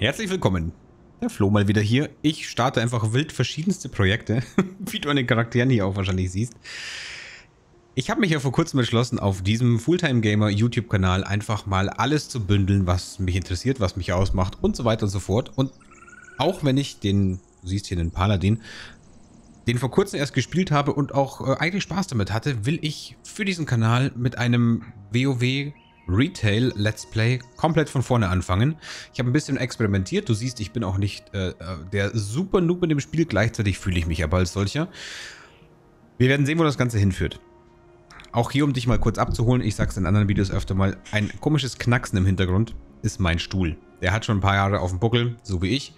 Herzlich willkommen. Der Flo mal wieder hier. Ich starte einfach wild verschiedenste Projekte, wie du an den Charakteren hier auch wahrscheinlich siehst. Ich habe mich ja vor kurzem entschlossen, auf diesem Fulltime Gamer YouTube-Kanal einfach mal alles zu bündeln, was mich interessiert, was mich ausmacht und so weiter und so fort. Und auch wenn ich den, du siehst hier den Paladin, den vor kurzem erst gespielt habe und auch äh, eigentlich Spaß damit hatte, will ich für diesen Kanal mit einem WoW Retail Let's Play komplett von vorne anfangen. Ich habe ein bisschen experimentiert. Du siehst, ich bin auch nicht äh, äh, der super Noob in dem Spiel. Gleichzeitig fühle ich mich aber als solcher. Wir werden sehen, wo das Ganze hinführt. Auch hier, um dich mal kurz abzuholen, ich sage es in anderen Videos öfter mal, ein komisches Knacksen im Hintergrund ist mein Stuhl. Der hat schon ein paar Jahre auf dem Buckel, so wie ich.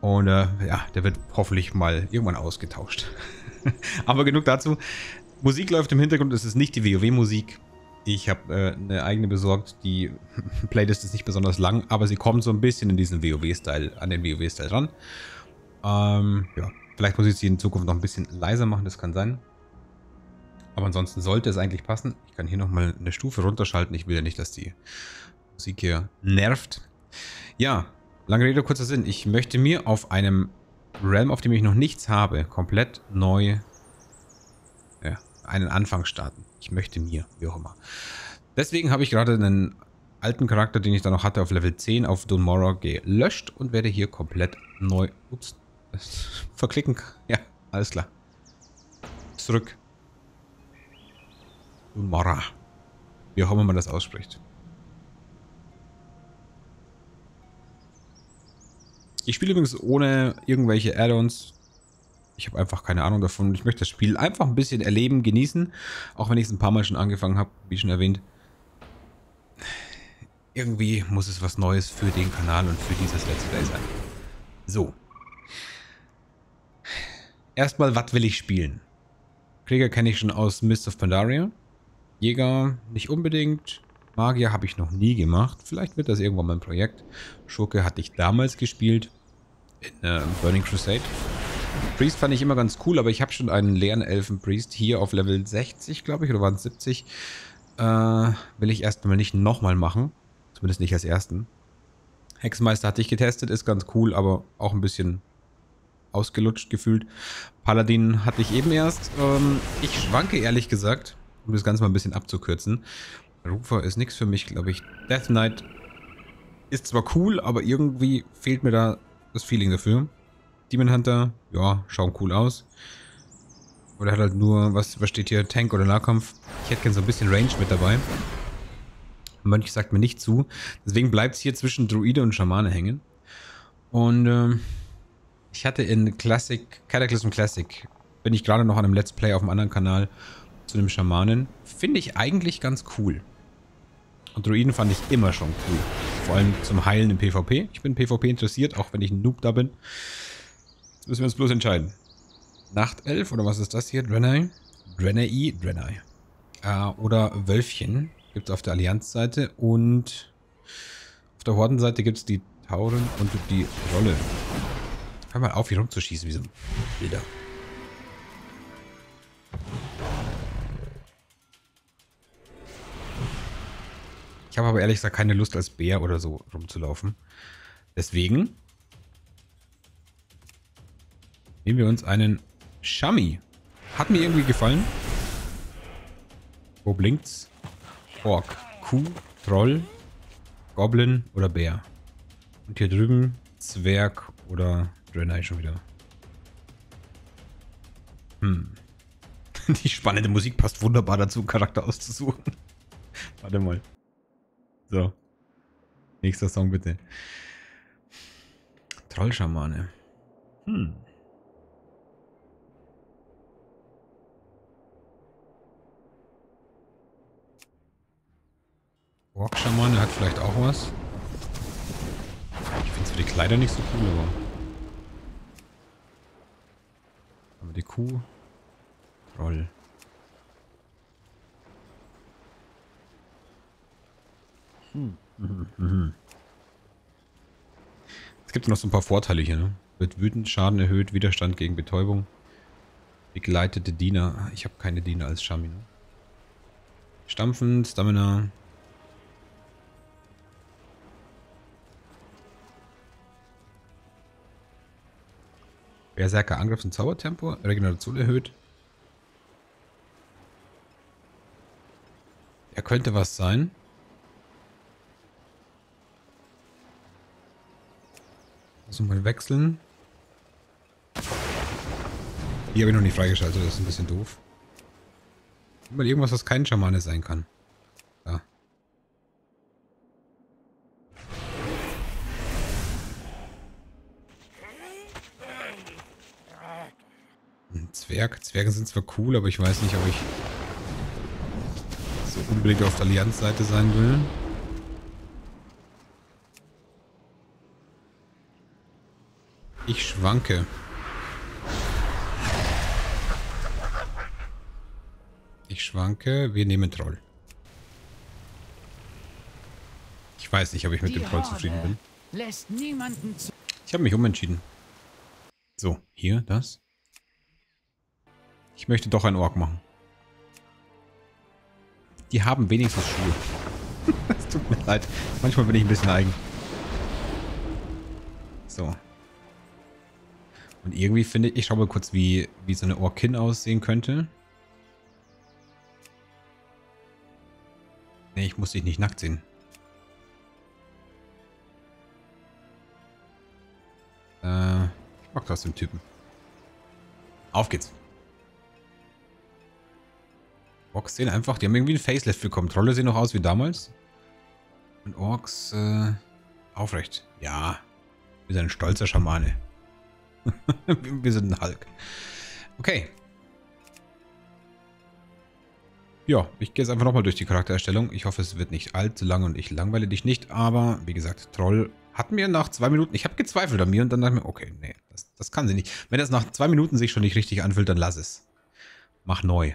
Und äh, ja, der wird hoffentlich mal irgendwann ausgetauscht. aber genug dazu. Musik läuft im Hintergrund, es ist nicht die WoW-Musik. Ich habe äh, eine eigene besorgt. Die Playlist ist nicht besonders lang, aber sie kommt so ein bisschen in diesen WoW-Style, an den WoW-Style ran. Ähm, ja, vielleicht muss ich sie in Zukunft noch ein bisschen leiser machen, das kann sein. Aber ansonsten sollte es eigentlich passen. Ich kann hier nochmal eine Stufe runterschalten. Ich will ja nicht, dass die Musik hier nervt. Ja, lange Rede, kurzer Sinn. Ich möchte mir auf einem Realm, auf dem ich noch nichts habe, komplett neu ja, einen Anfang starten. Ich möchte mir, wie auch immer. Deswegen habe ich gerade einen alten Charakter, den ich da noch hatte, auf Level 10 auf Dunmora gelöscht und werde hier komplett neu... Ups, verklicken. Ja, alles klar. Zurück. Dunmora. Wie auch immer man das ausspricht. Ich spiele übrigens ohne irgendwelche Add-ons. Ich habe einfach keine Ahnung davon. Ich möchte das Spiel einfach ein bisschen erleben, genießen. Auch wenn ich es ein paar Mal schon angefangen habe, wie schon erwähnt. Irgendwie muss es was Neues für den Kanal und für dieses Let's Play sein. So. Erstmal, was will ich spielen? Krieger kenne ich schon aus Mist of Pandaria. Jäger nicht unbedingt. Magier habe ich noch nie gemacht. Vielleicht wird das irgendwann mal ein Projekt. Schurke hatte ich damals gespielt. In äh, Burning Crusade. Priest fand ich immer ganz cool, aber ich habe schon einen leeren Elfen-Priest hier auf Level 60, glaube ich, oder waren es 70. Äh, will ich erstmal nicht nochmal machen. Zumindest nicht als ersten. Hexenmeister hatte ich getestet, ist ganz cool, aber auch ein bisschen ausgelutscht gefühlt. Paladin hatte ich eben erst. Ähm, ich schwanke ehrlich gesagt, um das Ganze mal ein bisschen abzukürzen. Rufer ist nichts für mich, glaube ich. Death Knight ist zwar cool, aber irgendwie fehlt mir da das Feeling dafür. Demon Hunter, ja, schauen cool aus. Oder hat halt nur, was, was steht hier, Tank oder Nahkampf. Ich hätte gerne so ein bisschen Range mit dabei. Mönch sagt mir nicht zu. Deswegen bleibt es hier zwischen Druide und Schamane hängen. Und ähm, ich hatte in Classic, Cataclysm Classic, bin ich gerade noch an einem Let's Play auf einem anderen Kanal zu einem Schamanen. Finde ich eigentlich ganz cool. Und Druiden fand ich immer schon cool. Vor allem zum Heilen im PvP. Ich bin PvP interessiert, auch wenn ich ein Noob da bin. Jetzt müssen wir uns bloß entscheiden. Nachtelf oder was ist das hier? Draenei? Draenei? Draenei. Äh, oder Wölfchen gibt es auf der Allianz-Seite und auf der Hordenseite gibt es die Tauren und die Rolle. Hör mal auf, hier rumzuschießen wie so ein Bilder. Ich habe aber ehrlich gesagt keine Lust als Bär oder so rumzulaufen. Deswegen Nehmen wir uns einen Shami. Hat mir irgendwie gefallen. Wo blinkt's? Ork, Kuh, Troll, Goblin oder Bär. Und hier drüben Zwerg oder Draenei schon wieder. Hm. Die spannende Musik passt wunderbar dazu, einen Charakter auszusuchen. Warte mal. So. Nächster Song bitte. Trollschamane. Hm. Ork-Schamane hat vielleicht auch was. Ich finde zwar die Kleider nicht so cool, aber... Aber die Kuh... Troll. Hm. Es gibt noch so ein paar Vorteile hier, ne? Wird wütend, Schaden erhöht, Widerstand gegen Betäubung. Begleitete Diener. Ich habe keine Diener als Shami, ne? Stampfen, Stamina, Berserker Angriffs- und Zaubertempo. Regeneration erhöht. Er könnte was sein. Also mal wechseln. Die habe ich noch nicht freigeschaltet, das ist ein bisschen doof. Mal irgendwas, was kein Schamane sein kann. Ein Zwerg. Zwerge sind zwar cool, aber ich weiß nicht, ob ich so unbedingt auf der Allianz-Seite sein will. Ich schwanke. Ich schwanke. Wir nehmen Troll. Ich weiß nicht, ob ich mit dem Troll zufrieden bin. Ich habe mich umentschieden. So, hier, das. Ich möchte doch ein Ork machen. Die haben wenigstens Schuhe. Es tut mir leid. Manchmal bin ich ein bisschen eigen. So. Und irgendwie finde ich, ich schau mal kurz, wie, wie so eine Orkin aussehen könnte. Nee, ich muss dich nicht nackt sehen. Äh, ich mag das den Typen. Auf geht's. Orks sehen einfach, die haben irgendwie ein Facelift bekommen. Trolle sehen noch aus wie damals. Und Orks, äh, aufrecht. Ja, wir sind ein stolzer Schamane. wir sind ein Hulk. Okay. Ja, ich gehe jetzt einfach nochmal durch die Charaktererstellung. Ich hoffe, es wird nicht allzu lang und ich langweile dich nicht. Aber, wie gesagt, Troll hat mir nach zwei Minuten... Ich habe gezweifelt an mir und dann dachte ich mir, okay, nee, das, das kann sie nicht. Wenn das nach zwei Minuten sich schon nicht richtig anfühlt, dann lass es. Mach neu.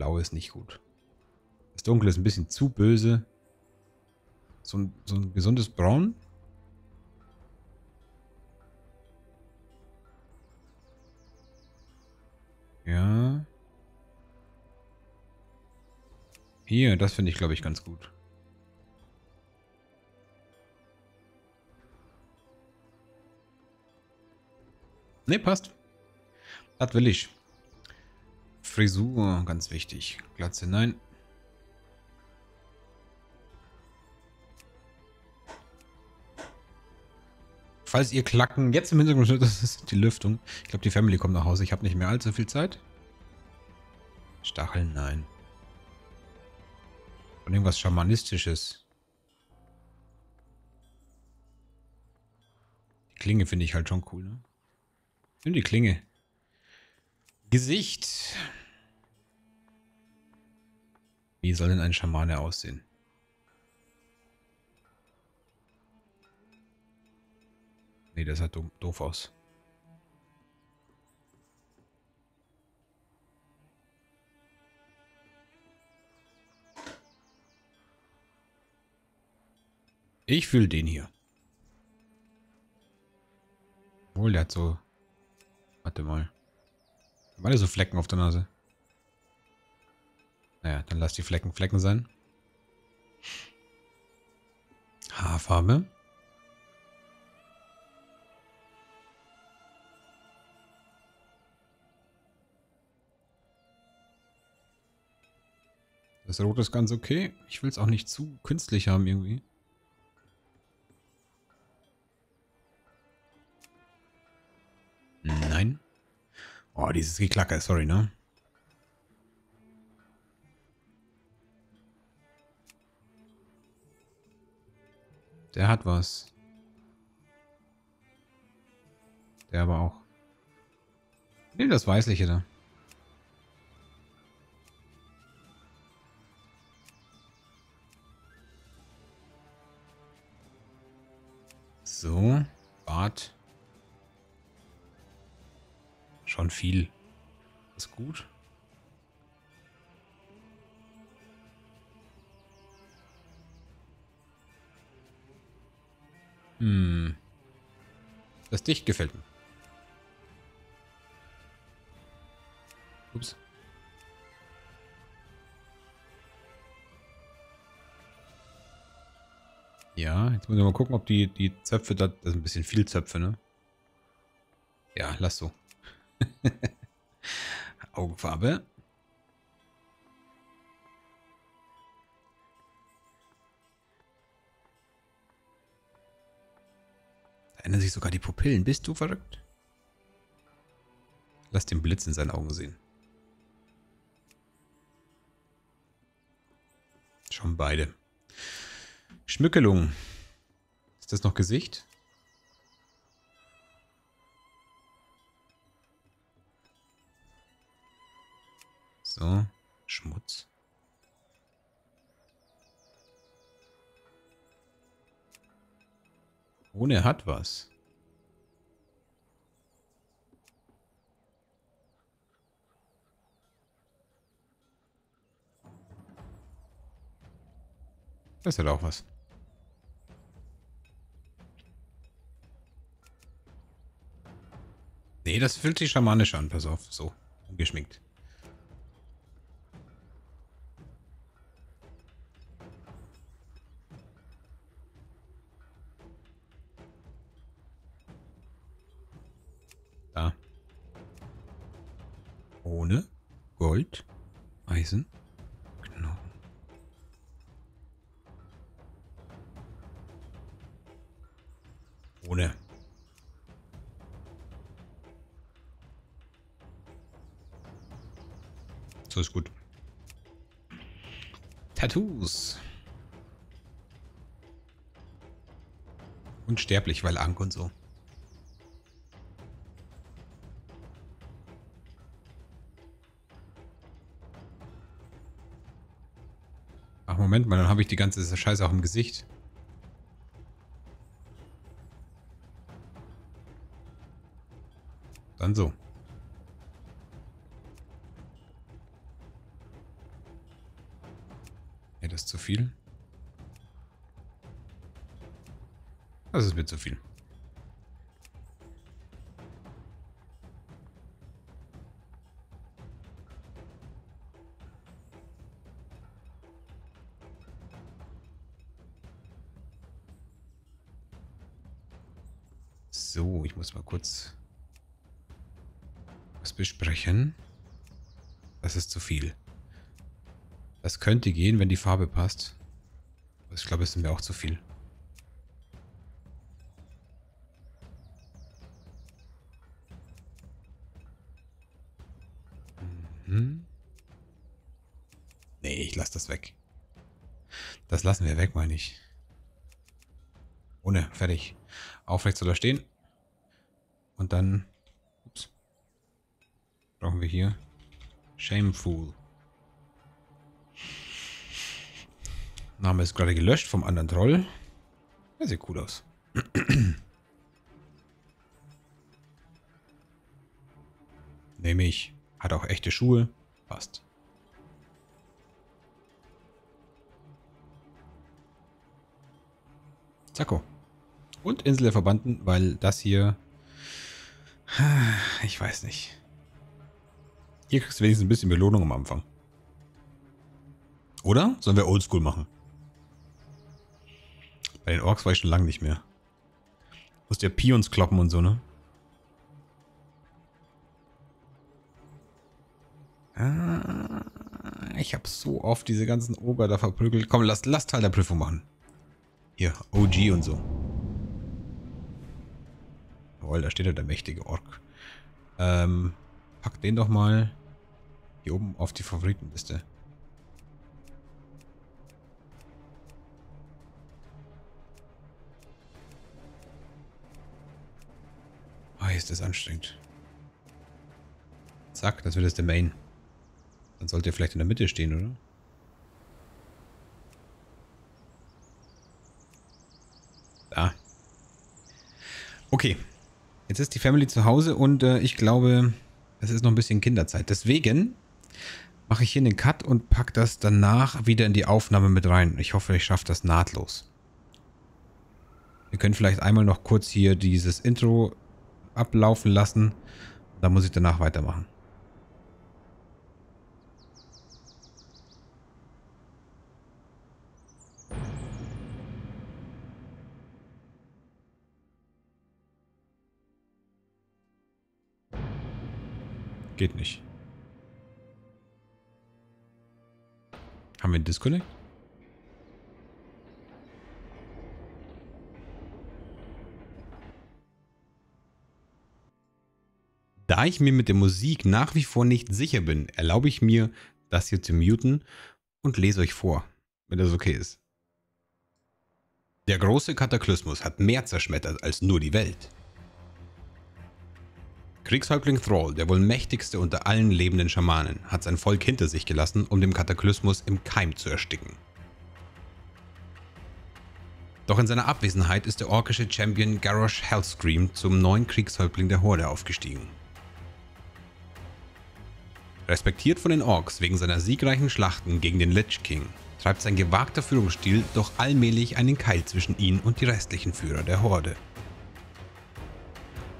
Blau ist nicht gut. Das Dunkle ist ein bisschen zu böse. So ein, so ein gesundes Braun. Ja. Hier, das finde ich, glaube ich, ganz gut. Ne, passt. Das will ich. Frisur, ganz wichtig. Glatze, nein. Falls ihr Klacken jetzt im Hintergrund hört, das ist die Lüftung. Ich glaube, die Family kommt nach Hause. Ich habe nicht mehr allzu viel Zeit. Stacheln, nein. Und irgendwas Schamanistisches. Die Klinge finde ich halt schon cool, ne? Nimm die Klinge. Gesicht. Wie soll denn ein Schamane aussehen? Nee, das sah doof, aus. Ich will den hier. Wohl, der hat so... Warte mal. Haben alle so Flecken auf der Nase. Naja, dann lass die Flecken Flecken sein. Haarfarbe. Das Rot ist ganz okay. Ich will es auch nicht zu künstlich haben irgendwie. Nein. Oh, dieses Geklacker, sorry, ne? Der hat was. Der aber auch. Nimm das Weißliche da. So, Bart. Schon viel. Ist gut. Hm. Das dicht gefällt mir. Ups. Ja, jetzt muss ich mal gucken, ob die, die Zöpfe da... Das ist ein bisschen viel Zöpfe, ne? Ja, lass so. Augenfarbe. Da ändern sich sogar die Pupillen. Bist du verrückt? Lass den Blitz in seinen Augen sehen. Schon beide. Schmückelung. Ist das noch Gesicht? So, Schmutz. Ohne hat was. Das hat auch was. Nee, das fühlt sich schamanisch an. Pass auf. So. Ungeschminkt. Ohne Gold, Eisen, Knochen. Ohne. So ist gut. Tattoos. Unsterblich, weil Ank und so. Moment mal, dann habe ich die ganze Scheiße auch im Gesicht. Dann so. Ja, das ist zu viel. Das ist mir zu viel. Muss mal kurz was besprechen. Das ist zu viel. Das könnte gehen, wenn die Farbe passt. Ich glaube, es ist mir auch zu viel. Mhm. Nee, ich lasse das weg. Das lassen wir weg, meine ich. Ohne, fertig. Aufrecht soll er stehen. Und dann... Ups. Brauchen wir hier... Shameful. Name ist gerade gelöscht vom anderen Troll. Der sieht cool aus. Nehme ich. Hat auch echte Schuhe. Passt. Zacko. Und Insel der Verbannten, weil das hier... Ich weiß nicht. Hier kriegst du wenigstens ein bisschen Belohnung am Anfang. Oder? Sollen wir Oldschool machen? Bei den Orks war ich schon lange nicht mehr. Muss der Pions kloppen und so, ne? Ah, ich habe so oft diese ganzen Oger da verprügelt. Komm, lass, lass Teil der Prüfung machen. Hier, OG und so. Jawohl, da steht ja der mächtige Ork. Ähm, pack den doch mal hier oben auf die Favoritenliste. Oh, ist das anstrengend. Zack, das wird jetzt der Main. Dann sollte er vielleicht in der Mitte stehen, oder? Da. Okay. Jetzt ist die Family zu Hause und äh, ich glaube, es ist noch ein bisschen Kinderzeit. Deswegen mache ich hier einen Cut und packe das danach wieder in die Aufnahme mit rein. Ich hoffe, ich schaffe das nahtlos. Wir können vielleicht einmal noch kurz hier dieses Intro ablaufen lassen. Dann muss ich danach weitermachen. Geht nicht. Haben wir einen Disconnect? Da ich mir mit der Musik nach wie vor nicht sicher bin, erlaube ich mir, das hier zu muten und lese euch vor, wenn das okay ist. Der große Kataklysmus hat mehr zerschmettert als nur die Welt. Kriegshäuptling Thrall, der wohl mächtigste unter allen lebenden Schamanen, hat sein Volk hinter sich gelassen, um den Kataklysmus im Keim zu ersticken. Doch in seiner Abwesenheit ist der orkische Champion Garrosh Hellscream zum neuen Kriegshäuptling der Horde aufgestiegen. Respektiert von den Orks wegen seiner siegreichen Schlachten gegen den Lich King, treibt sein gewagter Führungsstil doch allmählich einen Keil zwischen ihn und die restlichen Führer der Horde.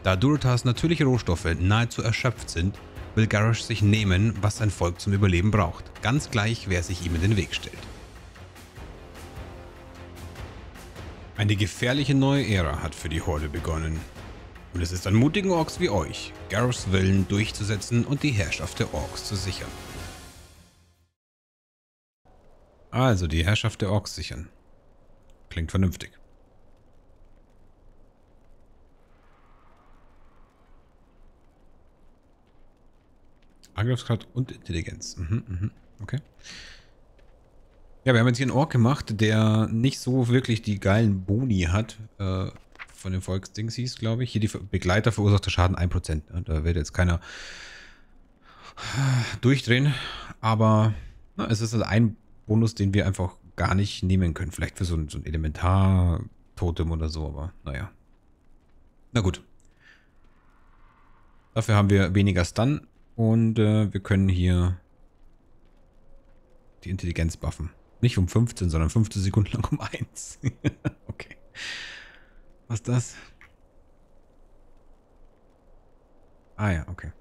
Da Durotas natürliche Rohstoffe nahezu erschöpft sind, will Garrosh sich nehmen, was sein Volk zum Überleben braucht, ganz gleich, wer sich ihm in den Weg stellt. Eine gefährliche neue Ära hat für die Horde begonnen, und es ist an mutigen Orks wie euch, Garroshs Willen durchzusetzen und die Herrschaft der Orks zu sichern. Also die Herrschaft der Orks sichern. Klingt vernünftig. Angriffsgrad und Intelligenz. Mhm, mhm. Okay. Ja, wir haben jetzt hier einen Ork gemacht, der nicht so wirklich die geilen Boni hat. Äh, von den Volksdings hieß, glaube ich. Hier die Begleiter verursachte Schaden 1%. Da wird jetzt keiner durchdrehen. Aber na, es ist also ein Bonus, den wir einfach gar nicht nehmen können. Vielleicht für so ein, so ein Elementar-Totem oder so, aber naja. Na gut. Dafür haben wir weniger Stun und äh, wir können hier die Intelligenz buffen. Nicht um 15, sondern 15 Sekunden lang um 1. okay. Was ist das? Ah ja, okay.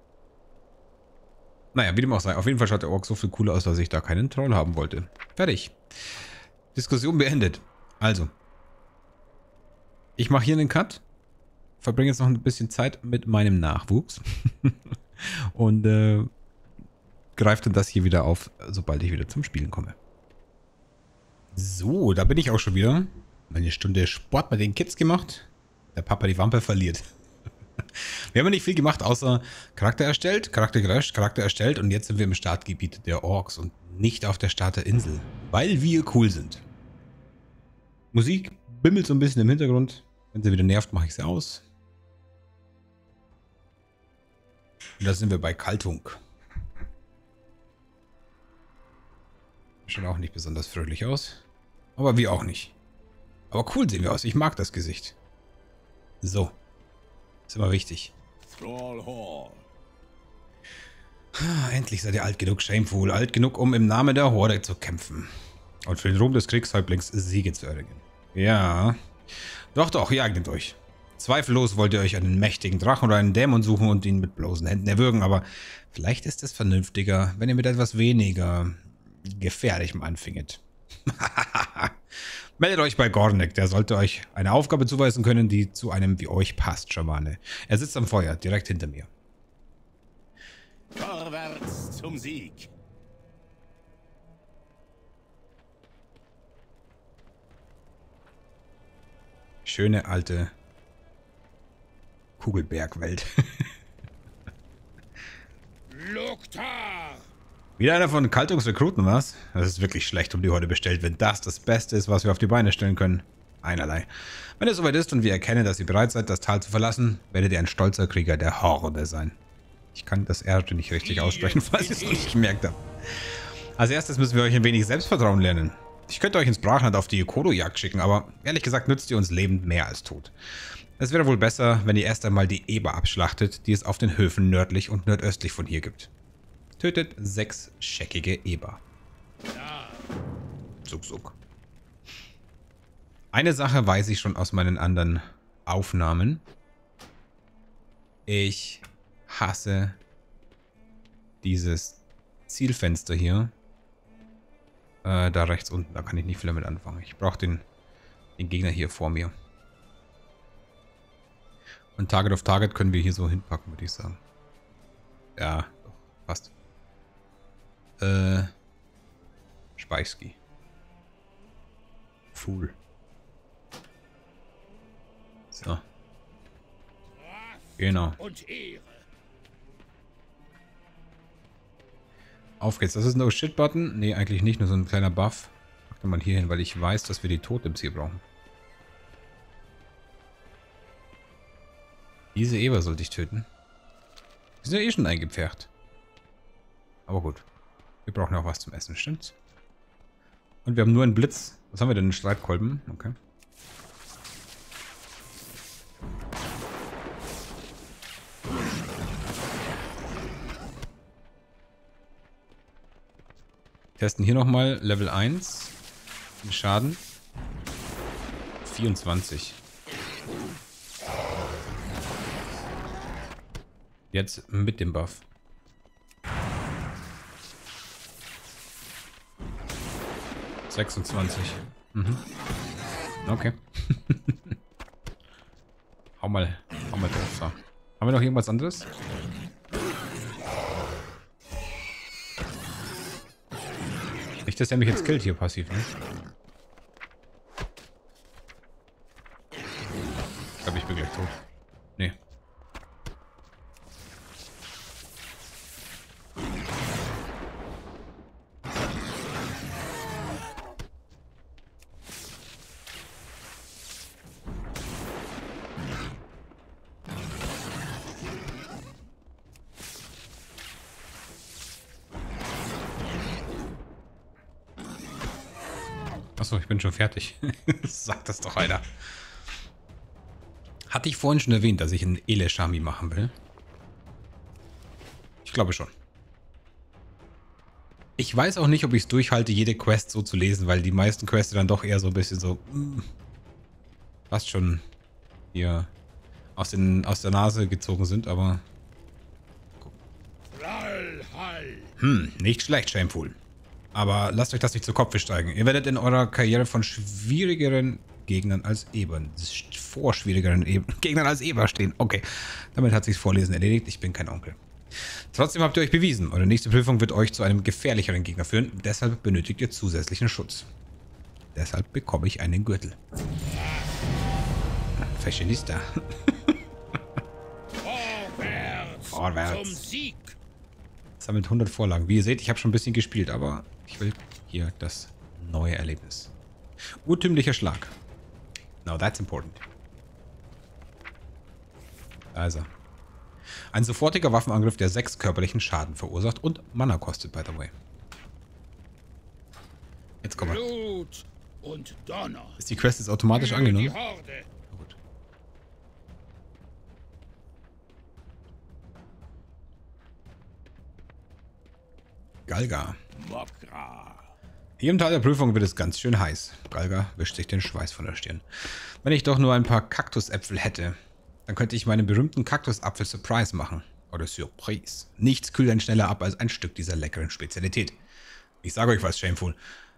Naja, wie dem auch sei. Auf jeden Fall schaut der Ork so viel cooler aus, dass ich da keinen Troll haben wollte. Fertig. Diskussion beendet. Also. Ich mache hier einen Cut. Verbringe jetzt noch ein bisschen Zeit mit meinem Nachwuchs. Und äh, greife dann das hier wieder auf, sobald ich wieder zum Spielen komme. So, da bin ich auch schon wieder meine Stunde Sport bei den Kids gemacht. Der Papa die Wampe verliert. Wir haben ja nicht viel gemacht, außer Charakter erstellt, Charakter gelöscht, Charakter erstellt und jetzt sind wir im Startgebiet der Orks und nicht auf der Starterinsel, weil wir cool sind. Musik bimmelt so ein bisschen im Hintergrund. Wenn sie wieder nervt, mache ich sie aus. Und da sind wir bei Kaltung. Schaut auch nicht besonders fröhlich aus. Aber wir auch nicht. Aber cool sehen wir aus. Ich mag das Gesicht. So. Ist immer wichtig. Ah, endlich seid ihr alt genug, Shameful. Alt genug, um im Namen der Horde zu kämpfen. Und für den Ruhm des Kriegshäuptlings Siege zu erringen. Ja. Doch, doch, ihr eignet euch. Zweifellos wollt ihr euch einen mächtigen Drachen oder einen Dämon suchen und ihn mit bloßen Händen erwürgen, aber vielleicht ist es vernünftiger, wenn ihr mit etwas weniger gefährlichem anfinget. Meldet euch bei Gornek, der sollte euch eine Aufgabe zuweisen können, die zu einem wie euch passt, Schamane. Er sitzt am Feuer, direkt hinter mir. Vorwärts zum Sieg. Schöne alte Kugelbergwelt. Wieder einer von Kaltungs Rekruten, was? Das ist wirklich schlecht um die Horde bestellt, wenn das das Beste ist, was wir auf die Beine stellen können. Einerlei. Wenn es soweit ist und wir erkennen, dass ihr bereit seid, das Tal zu verlassen, werdet ihr ein stolzer Krieger der Horde sein. Ich kann das R nicht richtig aussprechen, falls ihr es noch nicht gemerkt habt. Als erstes müssen wir euch ein wenig Selbstvertrauen lernen. Ich könnte euch ins Brachland auf die Kodo-Jagd schicken, aber ehrlich gesagt nützt ihr uns lebend mehr als tot. Es wäre wohl besser, wenn ihr erst einmal die Eber abschlachtet, die es auf den Höfen nördlich und nordöstlich von hier gibt. Tötet sechs scheckige Eber. Zug, zug. Eine Sache weiß ich schon aus meinen anderen Aufnahmen. Ich hasse dieses Zielfenster hier. Äh, da rechts unten, da kann ich nicht viel damit anfangen. Ich brauche den, den Gegner hier vor mir. Und Target of Target können wir hier so hinpacken, würde ich sagen. Ja, doch. passt. Äh. Speichski. Fool. So. Genau. Und Ehre. Auf geht's. Das ist ein No-Shit-Button. Nee, eigentlich nicht. Nur so ein kleiner Buff. Mach den mal hier hin, weil ich weiß, dass wir die Totems hier brauchen. Diese Eber sollte ich töten. Die sind ja eh schon eingepfercht. Aber gut. Wir brauchen ja auch was zum Essen, stimmt's? Und wir haben nur einen Blitz. Was haben wir denn? Einen Streitkolben? Okay. Testen hier nochmal Level 1. Den Schaden. 24. Jetzt mit dem Buff. Sechsundzwanzig. Mhm. Okay. hau mal, hau mal drauf. Haben wir noch irgendwas anderes? Nicht, dass er mich jetzt killt hier passiv, ne? Ich glaube, ich bin gleich tot. Nee. Achso, ich bin schon fertig. Sagt das doch einer. Hatte ich vorhin schon erwähnt, dass ich einen Eleshami machen will? Ich glaube schon. Ich weiß auch nicht, ob ich es durchhalte, jede Quest so zu lesen, weil die meisten Quests dann doch eher so ein bisschen so... Mm, fast schon hier aus, den, aus der Nase gezogen sind, aber... Hm, nicht schlecht, Shameful. Aber lasst euch das nicht zu Kopf steigen. Ihr werdet in eurer Karriere von schwierigeren Gegnern als Eber, vor schwierigeren e Gegnern als Eber stehen. Okay, damit hat sich das Vorlesen erledigt. Ich bin kein Onkel. Trotzdem habt ihr euch bewiesen. Eure nächste Prüfung wird euch zu einem gefährlicheren Gegner führen. Deshalb benötigt ihr zusätzlichen Schutz. Deshalb bekomme ich einen Gürtel. Fashionista. Vorwärts, Vorwärts. zum Sieg. Sammelt 100 Vorlagen. Wie ihr seht, ich habe schon ein bisschen gespielt, aber ich will hier das neue Erlebnis. Urtümlicher Schlag. Now that's important. Er. Ein sofortiger Waffenangriff, der sechs körperlichen Schaden verursacht und Mana kostet, by the way. Jetzt kommen wir. Blut und Donner. Ist die Quest jetzt automatisch angenommen? Die Horde. Galga. Mokra. Hier im Teil der Prüfung wird es ganz schön heiß. Galga wischt sich den Schweiß von der Stirn. Wenn ich doch nur ein paar Kaktusäpfel hätte, dann könnte ich meinen berühmten Kaktusapfel Surprise machen. Oder Surprise. Nichts kühlt einen schneller ab als ein Stück dieser leckeren Spezialität. Ich sage euch was, Shameful.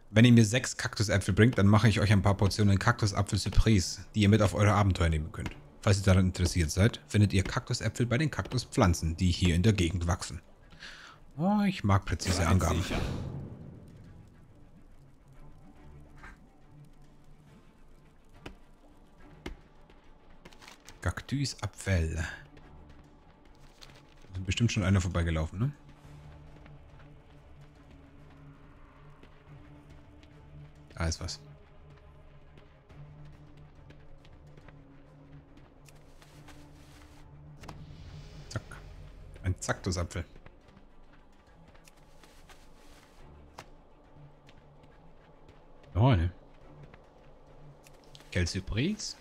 Wenn ihr mir sechs Kaktusäpfel bringt, dann mache ich euch ein paar Portionen Kaktusapfel Surprise, die ihr mit auf eure Abenteuer nehmen könnt. Falls ihr daran interessiert seid, findet ihr Kaktusäpfel bei den Kaktuspflanzen, die hier in der Gegend wachsen. Oh, ich mag präzise Angaben. Sicher. Kaktusapfel. Da sind bestimmt schon einer vorbeigelaufen, ne? Da ist was. Zack. Ein Zaktusapfel. Oh, ne? Quelle surprise.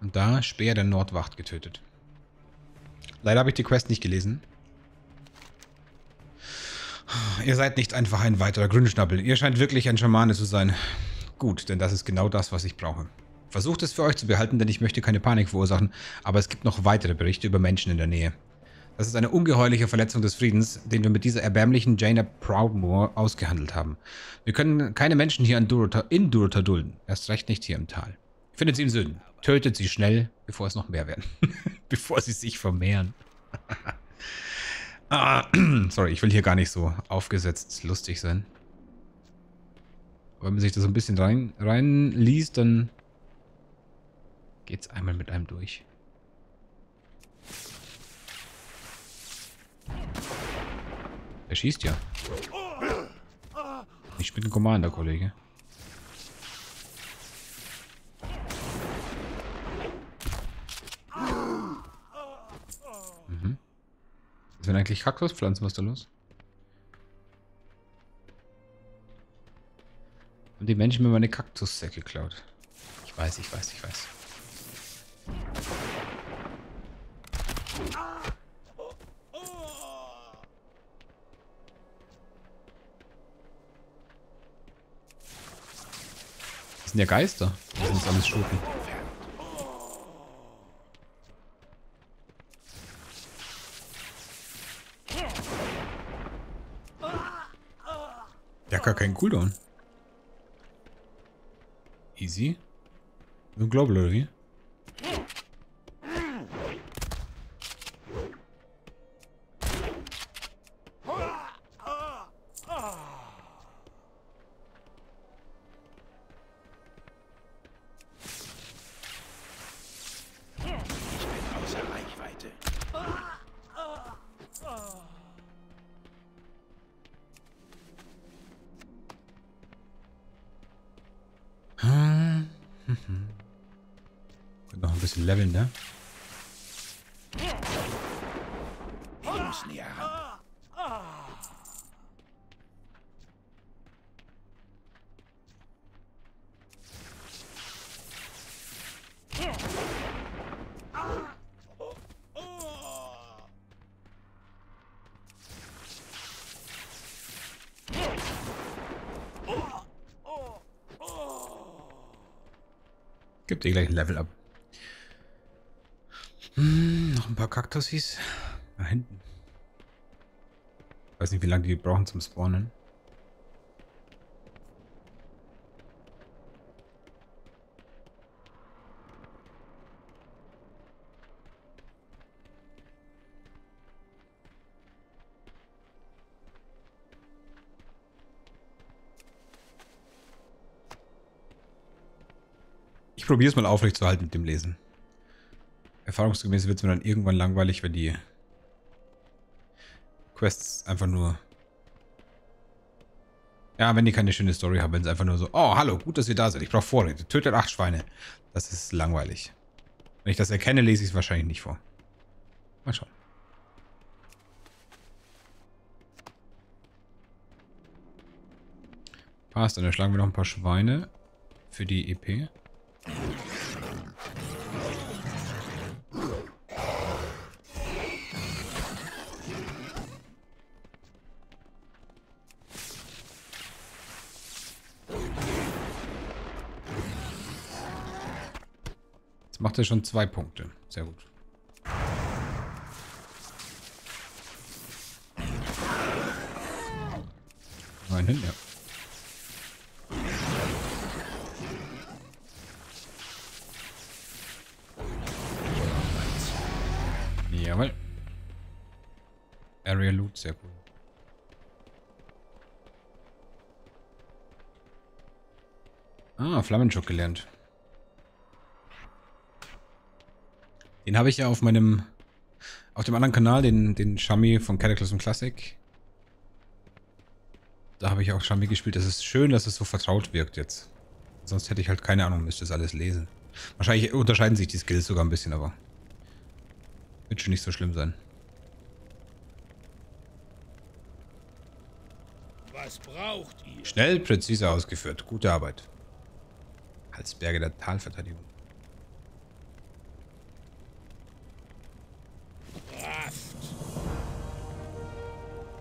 Und da Speer der Nordwacht getötet. Leider habe ich die Quest nicht gelesen. Ihr seid nicht einfach ein weiterer Grünschnappel. Ihr scheint wirklich ein Schamane zu sein. Gut, denn das ist genau das, was ich brauche. Versucht es für euch zu behalten, denn ich möchte keine Panik verursachen, aber es gibt noch weitere Berichte über Menschen in der Nähe. Das ist eine ungeheuerliche Verletzung des Friedens, den wir mit dieser erbärmlichen Jaina Proudmoore ausgehandelt haben. Wir können keine Menschen hier in Durota, in Durota dulden. Erst recht nicht hier im Tal. Findet sie im Süden. Tötet sie schnell, bevor es noch mehr werden. bevor sie sich vermehren. ah, sorry, ich will hier gar nicht so aufgesetzt lustig sein. Wenn man sich das so ein bisschen rein, reinliest, dann geht's einmal mit einem durch. Er schießt ja. Ich bin ein Commander, Kollege. Mhm. Sind eigentlich Kaktuspflanzen? Was ist da los? Haben die Menschen mir meine Kaktussäcke geklaut? Ich weiß, ich weiß, ich weiß. Das sind ja Geister. Die sind alles Schurken. Ja, gar kein Cooldown. Easy. Global oder wie? Gibt eh gleich ein Level ab. Hm, noch ein paar Kaktusis. Da hinten. Weiß nicht, wie lange die brauchen zum Spawnen. Probiere es mal aufrecht zu halten mit dem Lesen. Erfahrungsgemäß wird es mir dann irgendwann langweilig, wenn die Quests einfach nur... Ja, wenn die keine schöne Story haben, wenn es einfach nur so, oh, hallo, gut, dass ihr da seid, ich brauche Vorräte, tötet acht Schweine. Das ist langweilig. Wenn ich das erkenne, lese ich es wahrscheinlich nicht vor. Mal schauen. Passt, dann erschlagen wir noch ein paar Schweine für die EP. Jetzt macht er schon zwei Punkte. Sehr gut. Nein, hin, ja. Loot, sehr cool. Ah, Flammenschock gelernt. Den habe ich ja auf meinem, auf dem anderen Kanal, den, den Shami von Cataclysm Classic. Da habe ich auch Shami gespielt. Das ist schön, dass es so vertraut wirkt jetzt. Sonst hätte ich halt keine Ahnung, müsste das alles lesen. Wahrscheinlich unterscheiden sich die Skills sogar ein bisschen, aber wird schon nicht so schlimm sein. Was braucht ihr? Schnell, präzise ausgeführt. Gute Arbeit. Halsberge der Talverteidigung.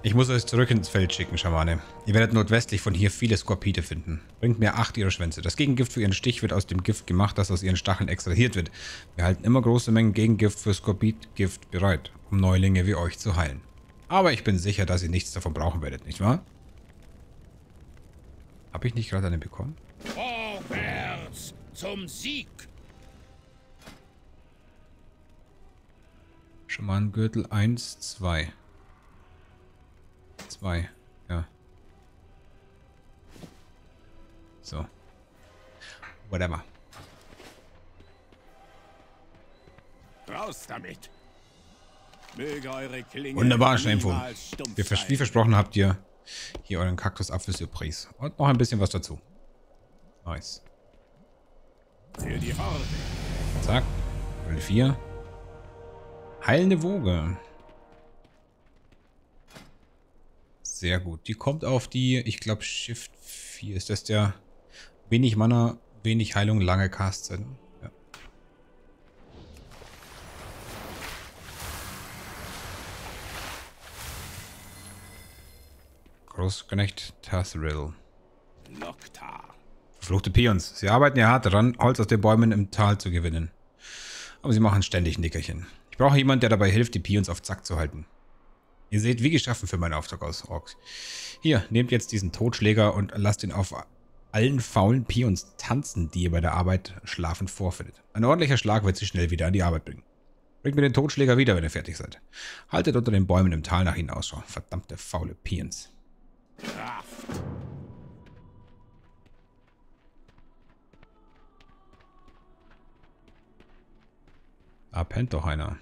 Ich muss euch zurück ins Feld schicken, Schamane. Ihr werdet nordwestlich von hier viele Skorpite finden. Bringt mir acht ihrer Schwänze. Das Gegengift für ihren Stich wird aus dem Gift gemacht, das aus ihren Stacheln extrahiert wird. Wir halten immer große Mengen Gegengift für Skorpitgift bereit, um Neulinge wie euch zu heilen. Aber ich bin sicher, dass ihr nichts davon brauchen werdet, nicht wahr? Habe ich nicht gerade eine bekommen? Vorwärts zum Sieg. Schamanengürtel 1, 2. 2, ja. So. Whatever. Raus damit. Möge eure Klinge Wunderbar, sein. wie versprochen habt ihr hier euren Kaktusapfel-Surprise. Und noch ein bisschen was dazu. Nice. Für die Horde. Zack. Level 4. Heilende Woge. Sehr gut. Die kommt auf die, ich glaube, Shift 4. Ist das der wenig Mana, wenig Heilung, lange Castzeit? Großknecht Tathril. Loktar. Verfluchte Pions. Sie arbeiten ja hart daran, Holz aus den Bäumen im Tal zu gewinnen. Aber sie machen ständig Nickerchen. Ich brauche jemanden, der dabei hilft, die Pions auf Zack zu halten. Ihr seht, wie geschaffen für meinen Auftrag aus, Orks. Hier, nehmt jetzt diesen Totschläger und lasst ihn auf allen faulen Pions tanzen, die ihr bei der Arbeit schlafend vorfindet. Ein ordentlicher Schlag wird sie schnell wieder an die Arbeit bringen. Bringt mir den Totschläger wieder, wenn ihr fertig seid. Haltet unter den Bäumen im Tal nach ihnen Ausschau. Verdammte faule Pions. Kraft. Da pennt doch einer.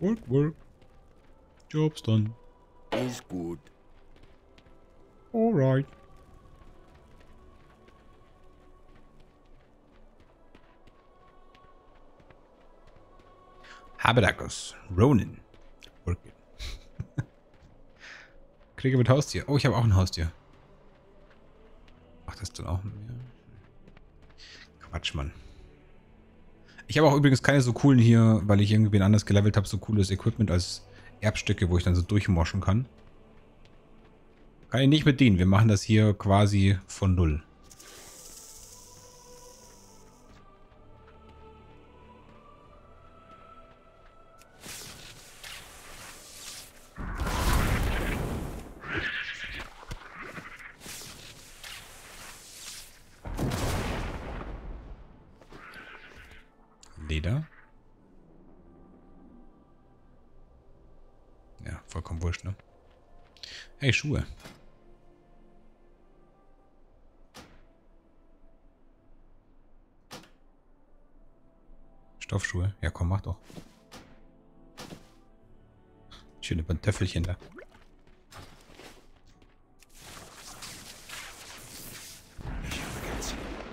Work, work. Job's done. Ist gut. Alright. Haberdakus. Ronin. Kriege mit Haustier. Oh, ich habe auch ein Haustier. Ach, das dann auch mit mir? Quatsch, Mann. Ich habe auch übrigens keine so coolen hier, weil ich irgendwie anders gelevelt habe, so cooles Equipment als Erbstücke, wo ich dann so durchmoschen kann. Kann ich nicht mit dienen. Wir machen das hier quasi von Null. Hey, Schuhe. Stoffschuhe. Ja, komm, mach doch. Schöne Pantöffelchen da.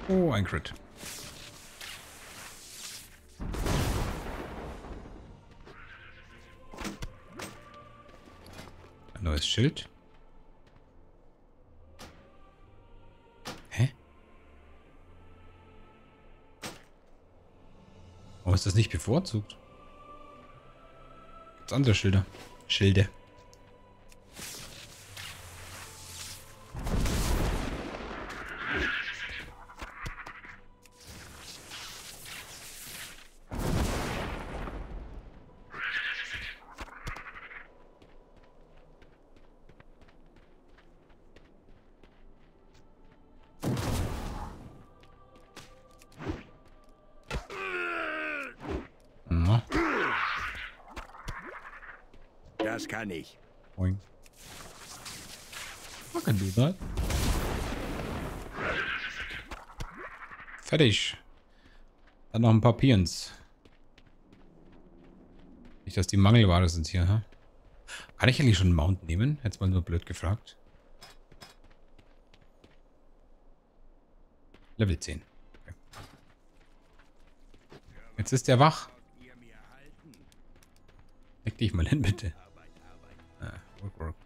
Oh, ein Crit. Ein neues Schild. Warum ist das nicht bevorzugt? Gibt's andere Schilder? Schilde. Fertig. Dann noch ein paar Pions. Nicht, dass die Mangelware sind hier, ha? Kann ich eigentlich schon einen Mount nehmen? Jetzt mal nur blöd gefragt. Level 10. Okay. Jetzt ist der wach. Leg dich mal hin, bitte. Ah, work, work.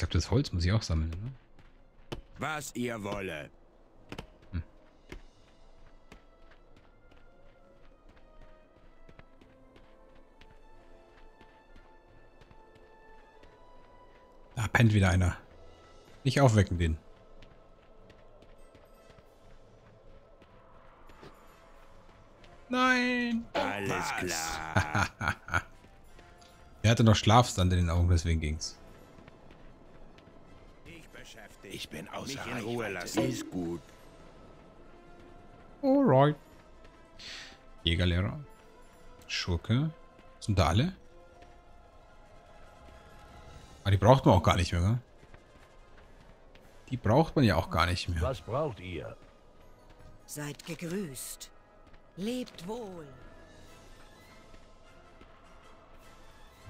Glaube, das Holz muss ich auch sammeln, ne? Was ihr wolle. Da pennt wieder einer. Nicht aufwecken den. Nein! Alles klar. Er hatte noch Schlafstand in den Augen, deswegen ging's. Ich bin außer mich in Ruhe lassen. Ist gut. Alright. Jägerlehrer. Schurke. Sind da alle? Ah, die braucht man auch gar nicht mehr, gell? Die braucht man ja auch gar nicht mehr. Was braucht ihr? Seid gegrüßt. Lebt wohl.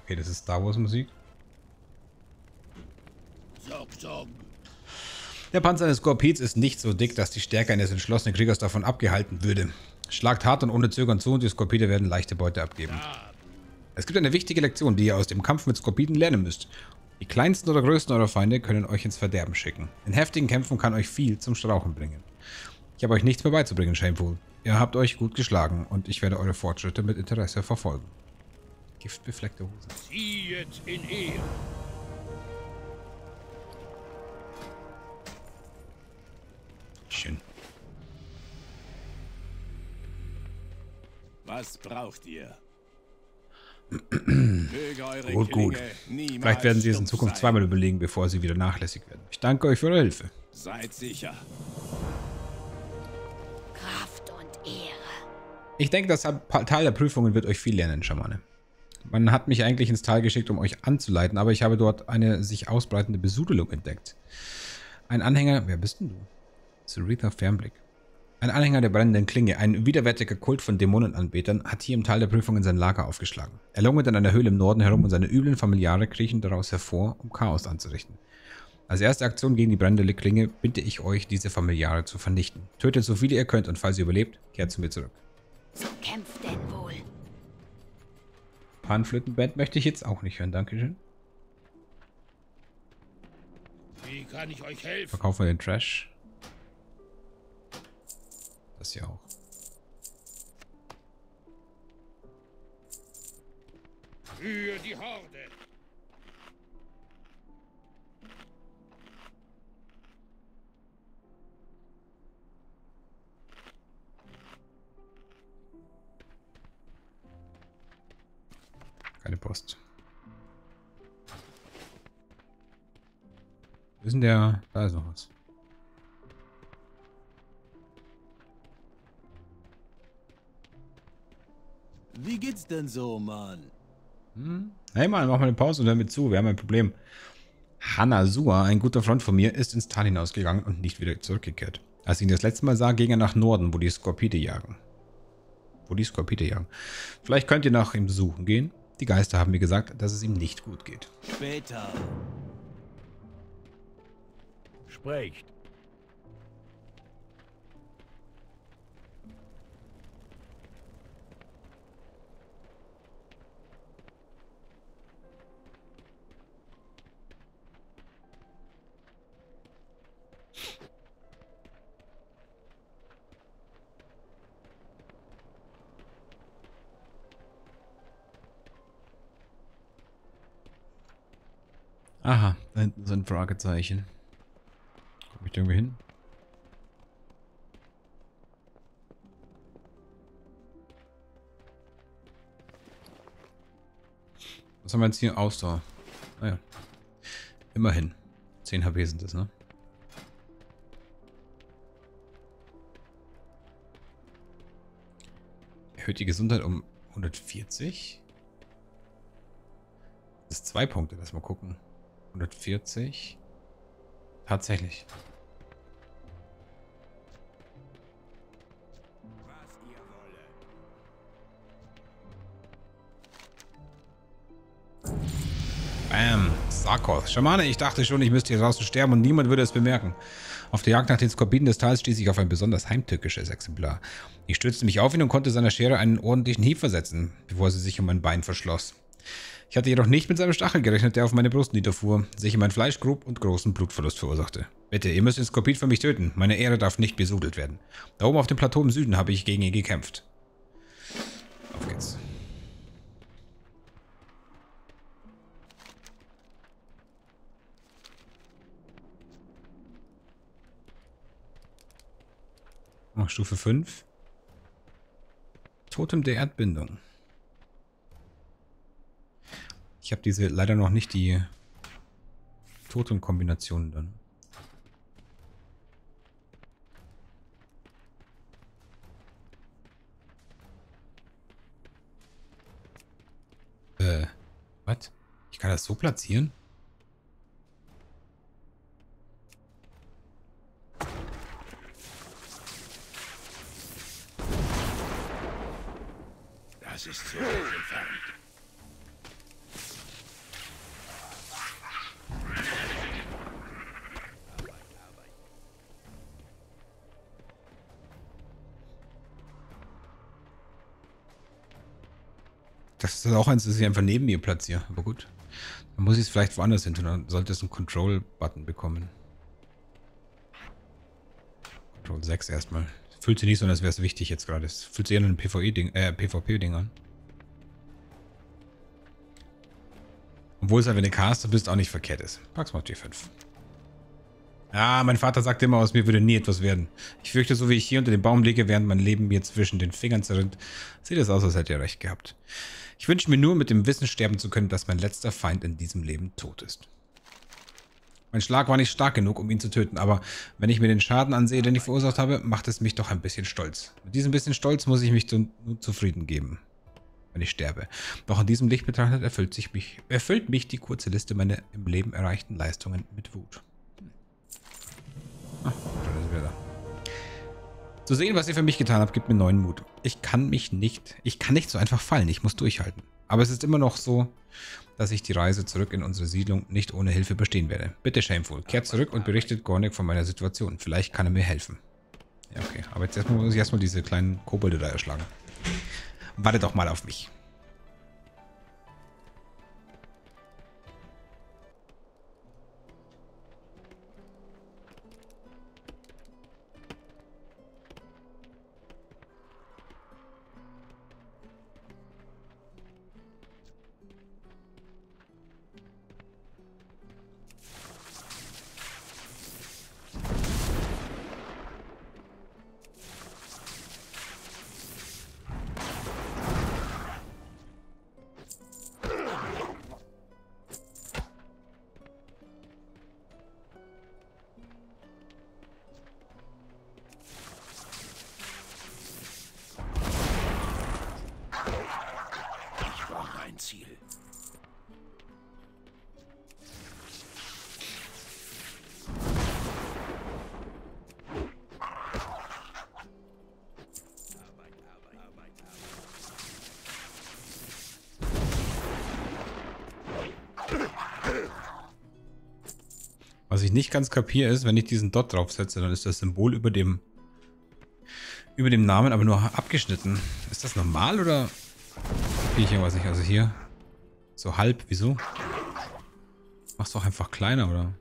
Okay, das ist Star Wars Musik. Sog, sog. Der Panzer eines Skorpids ist nicht so dick, dass die Stärke eines entschlossenen Kriegers davon abgehalten würde. Schlagt hart und ohne Zögern zu und die Skorpide werden leichte Beute abgeben. Es gibt eine wichtige Lektion, die ihr aus dem Kampf mit Skorpiden lernen müsst. Die kleinsten oder größten eurer Feinde können euch ins Verderben schicken. In heftigen Kämpfen kann euch viel zum Strauchen bringen. Ich habe euch nichts mehr beizubringen, Shameful. Ihr habt euch gut geschlagen und ich werde eure Fortschritte mit Interesse verfolgen. Giftbefleckte Hose. Ziehet in Ehe. Schön. Was braucht ihr? Gut, gut. Vielleicht werden sie es in Zukunft sein. zweimal überlegen, bevor sie wieder nachlässig werden. Ich danke euch für eure Hilfe. Seid sicher. Kraft und Ehre. Ich denke, das Teil der Prüfungen wird euch viel lernen, Schamane. Man hat mich eigentlich ins Tal geschickt, um euch anzuleiten, aber ich habe dort eine sich ausbreitende Besudelung entdeckt. Ein Anhänger, wer bist denn du? Saritha Fernblick. Ein Anhänger der brennenden Klinge, ein widerwärtiger Kult von Dämonenanbetern, hat hier im Tal der Prüfungen sein Lager aufgeschlagen. Er lungert in einer Höhle im Norden herum und seine üblen Familiare kriechen daraus hervor, um Chaos anzurichten. Als erste Aktion gegen die brennende Klinge bitte ich euch, diese Familiare zu vernichten. Tötet so viele ihr könnt und falls ihr überlebt, kehrt zu mir zurück. So kämpft denn wohl. Panflötenband möchte ich jetzt auch nicht hören, Dankeschön. Wie kann ich euch helfen? Verkaufen wir den Trash. Das hier auch. Für die Horde. Keine Post. Wo ist denn der? Da ist noch was. Wie geht's denn so, Mann? Hey Mann, mach mal eine Pause und hör mir zu. Wir haben ein Problem. Hanasua, ein guter Freund von mir, ist ins Tal hinausgegangen und nicht wieder zurückgekehrt. Als ich ihn das letzte Mal sah, ging er nach Norden, wo die Skorpide jagen. Wo die Skorpide jagen. Vielleicht könnt ihr nach ihm suchen gehen. Die Geister haben mir gesagt, dass es ihm nicht gut geht. Später. Sprecht. Aha, da hinten sind Fragezeichen. Komm ich da irgendwie hin? Was haben wir jetzt hier? Ausdauer. Naja. Immerhin. 10 HP sind das, ne? Erhöht die Gesundheit um 140? Das ist zwei Punkte, lass mal gucken. 140. Tatsächlich. Bam. Sarkoth. Schamane, ich dachte schon, ich müsste hier draußen sterben und niemand würde es bemerken. Auf der Jagd nach den Skorpionen des Tals stieß ich auf ein besonders heimtückisches Exemplar. Ich stützte mich auf ihn und konnte seiner Schere einen ordentlichen Hieb versetzen, bevor sie sich um mein Bein verschloss. Ich hatte jedoch nicht mit seinem Stachel gerechnet, der auf meine Brust niederfuhr, sich in mein Fleisch grub und großen Blutverlust verursachte. Bitte, ihr müsst den Skorpion für mich töten. Meine Ehre darf nicht besudelt werden. Da oben auf dem Plateau im Süden habe ich gegen ihn gekämpft. Auf geht's. Oh, Stufe 5. Totem der Erdbindung. Ich habe diese leider noch nicht die Totenkombinationen dann. Äh, was? Ich kann das so platzieren? Das ist zu weit entfernt. Das ist auch eins, das ich einfach neben mir platziere. Aber gut. Dann muss ich es vielleicht woanders hin tun. Dann sollte es einen Control-Button bekommen. Control 6 erstmal. Fühlt sich nicht so an, als wäre es wichtig jetzt gerade. Es fühlt sich eher an ein PvE-Ding, äh, PvP-Ding an. Obwohl es halt, wenn du Caster bist, auch nicht verkehrt ist. Pack's mal auf G5. Ja, mein Vater sagte immer, aus mir würde nie etwas werden. Ich fürchte, so wie ich hier unter dem Baum liege, während mein Leben mir zwischen den Fingern zerrinnt, sieht es aus, als hätte er recht gehabt. Ich wünsche mir nur, mit dem Wissen sterben zu können, dass mein letzter Feind in diesem Leben tot ist. Mein Schlag war nicht stark genug, um ihn zu töten, aber wenn ich mir den Schaden ansehe, den ich verursacht habe, macht es mich doch ein bisschen stolz. Mit diesem bisschen Stolz muss ich mich zu, nun zufrieden geben, wenn ich sterbe. Doch in diesem Licht betrachtet erfüllt, mich, erfüllt mich die kurze Liste meiner im Leben erreichten Leistungen mit Wut. Ah, schon ist wieder da. Zu sehen, was ihr für mich getan habt, gibt mir neuen Mut. Ich kann mich nicht, ich kann nicht so einfach fallen, ich muss durchhalten. Aber es ist immer noch so, dass ich die Reise zurück in unsere Siedlung nicht ohne Hilfe bestehen werde. Bitte, Shameful, kehrt zurück und berichtet Gornik von meiner Situation. Vielleicht kann er mir helfen. Ja, okay. Aber jetzt erstmal muss ich erstmal diese kleinen Kobolde da erschlagen. Warte doch mal auf mich. Ich nicht ganz kapiere ist, wenn ich diesen Dot draufsetze, dann ist das Symbol über dem über dem Namen aber nur abgeschnitten. Ist das normal oder Kriege ich irgendwas nicht? Also hier so halb, wieso? Mach's doch einfach kleiner, oder?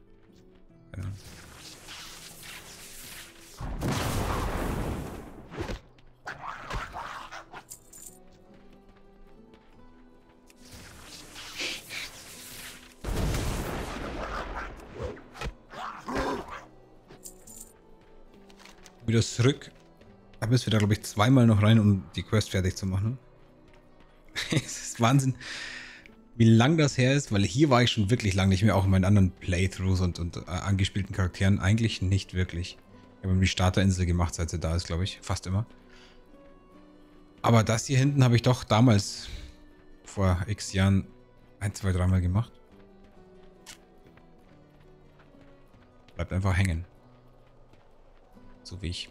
Keine Ahnung. Zurück. Da müssen wir da, glaube ich, zweimal noch rein, um die Quest fertig zu machen. es ist Wahnsinn, wie lang das her ist, weil hier war ich schon wirklich lang nicht mehr, auch in meinen anderen Playthroughs und, und äh, angespielten Charakteren. Eigentlich nicht wirklich. Ich habe die Starterinsel gemacht, seit sie da ist, glaube ich. Fast immer. Aber das hier hinten habe ich doch damals vor x Jahren ein, zwei, dreimal gemacht. Bleibt einfach hängen. So wie ich.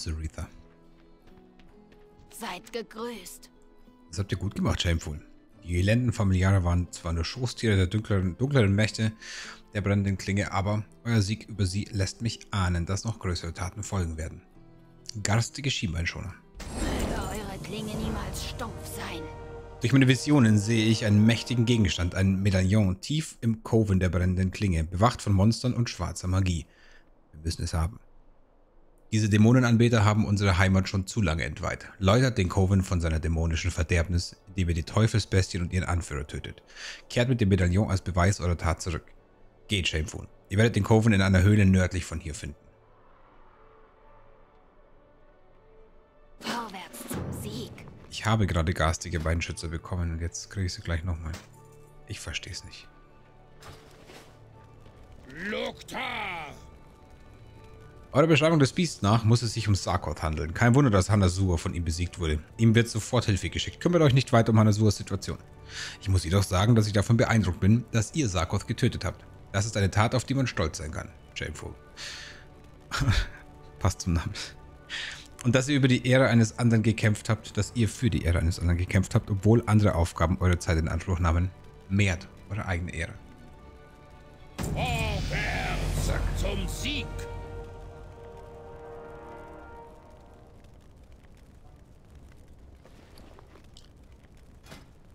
So, Saritha. Seid gegrüßt. Das habt ihr gut gemacht, Shameful. Die elenden Familiare waren zwar nur Schoßtiere der dunkleren, dunkleren Mächte der brennenden Klinge, aber euer Sieg über sie lässt mich ahnen, dass noch größere Taten folgen werden. Garstige Schienbeinschoner. Möge eure Klinge niemals stumpf sein. Durch meine Visionen sehe ich einen mächtigen Gegenstand, ein Medaillon, tief im Coven der brennenden Klinge, bewacht von Monstern und schwarzer Magie. Wir müssen es haben. Diese Dämonenanbeter haben unsere Heimat schon zu lange entweiht. Läutert den Coven von seiner dämonischen Verderbnis, indem ihr die Teufelsbestien und ihren Anführer tötet. Kehrt mit dem Medaillon als Beweis eurer Tat zurück. Geht, Shameful. Ihr werdet den Coven in einer Höhle nördlich von hier finden. Vorwärts zum Sieg. Ich habe gerade garstige Beinschützer bekommen und jetzt kriege ich sie gleich nochmal. Ich verstehe es nicht. Luktar! Eurer Beschreibung des Biests nach muss es sich um Sarkoth handeln. Kein Wunder, dass Hanasur von ihm besiegt wurde. Ihm wird sofort Hilfe geschickt. Kümmert euch nicht weiter um Hanasurs Situation. Ich muss jedoch sagen, dass ich davon beeindruckt bin, dass ihr Sarkoth getötet habt. Das ist eine Tat, auf die man stolz sein kann. Shameful. Passt zum Namen. Und dass ihr über die Ehre eines anderen gekämpft habt, dass ihr für die Ehre eines anderen gekämpft habt, obwohl andere Aufgaben eure Zeit in Anspruch nahmen, mehrt eure eigene Ehre. Vorwärts zum Sieg!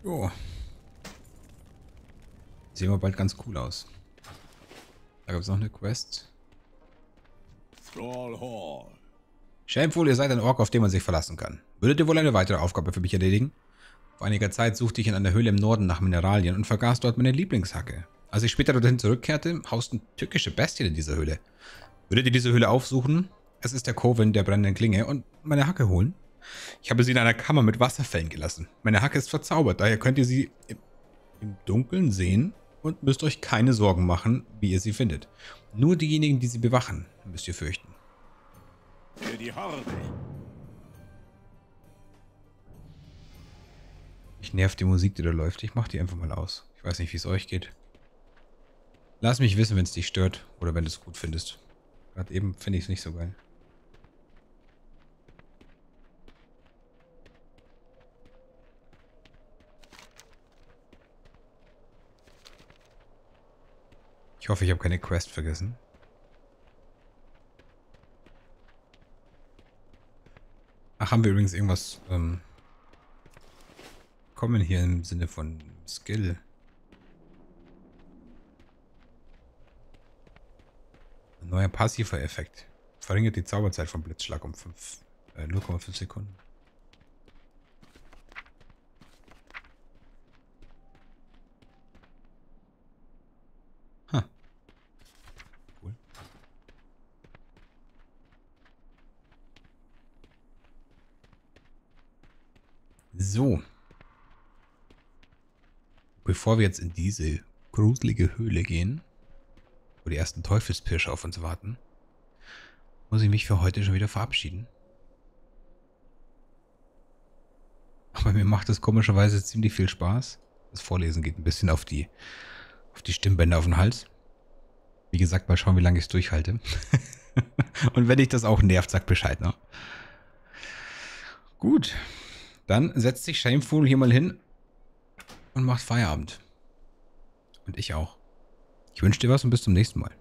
Jo. Sehen wir bald ganz cool aus. Da gab es noch eine Quest. Thrall Hall. Shameful, ihr seid ein Ork, auf den man sich verlassen kann. Würdet ihr wohl eine weitere Aufgabe für mich erledigen? Vor einiger Zeit suchte ich in einer Höhle im Norden nach Mineralien und vergaß dort meine Lieblingshacke. Als ich später dorthin zurückkehrte, hausten tückische Bestien in dieser Höhle. Würdet ihr diese Höhle aufsuchen? Es ist der Coven der brennenden Klinge und meine Hacke holen? Ich habe sie in einer Kammer mit Wasserfällen gelassen. Meine Hacke ist verzaubert, daher könnt ihr sie im, Dunkeln sehen und müsst euch keine Sorgen machen, wie ihr sie findet. Nur diejenigen, die sie bewachen, müsst ihr fürchten. Für die Horde. Ich nervt die Musik, die da läuft. Ich mach die einfach mal aus. Ich weiß nicht, wie es euch geht. Lass mich wissen, wenn es dich stört oder wenn du es gut findest. Gerade eben finde ich es nicht so geil. Ich hoffe, ich habe keine Quest vergessen. Ach, haben wir übrigens irgendwas ähm, kommen hier im Sinne von Skill? Ein neuer passiver Effekt. Verringert die Zauberzeit vom Blitzschlag um 5, äh, 0,5 Sekunden. Ha. Cool. So. Bevor wir jetzt in diese gruselige Höhle gehen, wo die ersten Teufelspirsche auf uns warten, muss ich mich für heute schon wieder verabschieden. Aber mir macht es komischerweise ziemlich viel Spaß. Das Vorlesen geht ein bisschen auf die, auf die Stimmbänder auf den Hals. Wie gesagt, mal schauen, wie lange ich es durchhalte. Und wenn dich das auch nervt, sag Bescheid, ne? Gut. Dann setzt sich Shameful hier mal hin und macht Feierabend. Und ich auch. Ich wünsche dir was und bis zum nächsten Mal.